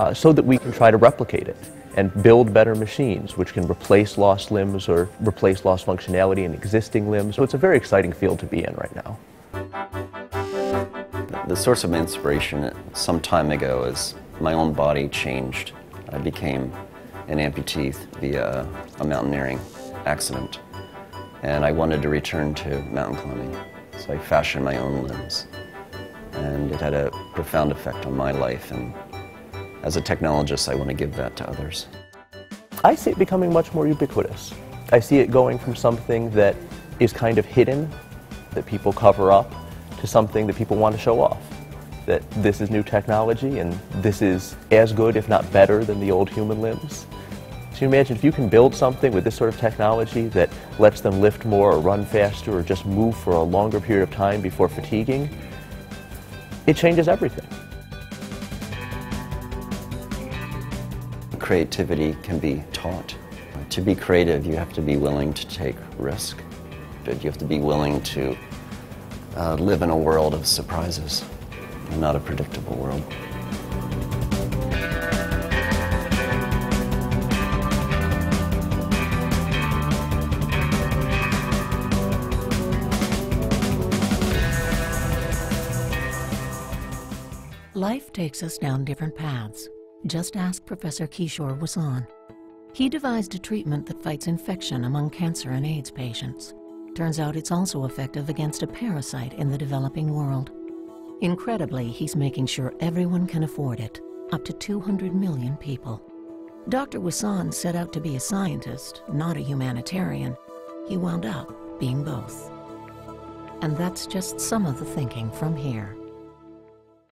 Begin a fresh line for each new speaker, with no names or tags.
uh, so that we can try to replicate it and build better machines which can replace lost limbs or replace lost functionality in existing limbs. So it's a very exciting field to be in right now.
The source of my inspiration some time ago is my own body changed. I became an amputee via a mountaineering accident. And I wanted to return to mountain climbing. So I fashioned my own limbs. And it had a profound effect on my life. And as a technologist, I want to give that to others.
I see it becoming much more ubiquitous. I see it going from something that is kind of hidden, that people cover up, to something that people want to show off that this is new technology and this is as good, if not better, than the old human limbs. So you imagine if you can build something with this sort of technology that lets them lift more or run faster or just move for a longer period of time before fatiguing, it changes everything.
Creativity can be taught. To be creative, you have to be willing to take risk. You have to be willing to uh, live in a world of surprises and not a predictable world.
Life takes us down different paths. Just ask Professor Kishor Wasan. He devised a treatment that fights infection among cancer and AIDS patients. Turns out it's also effective against a parasite in the developing world. Incredibly, he's making sure everyone can afford it, up to 200 million people. Dr. Wasson set out to be a scientist, not a humanitarian. He wound up being both. And that's just some of the thinking from here.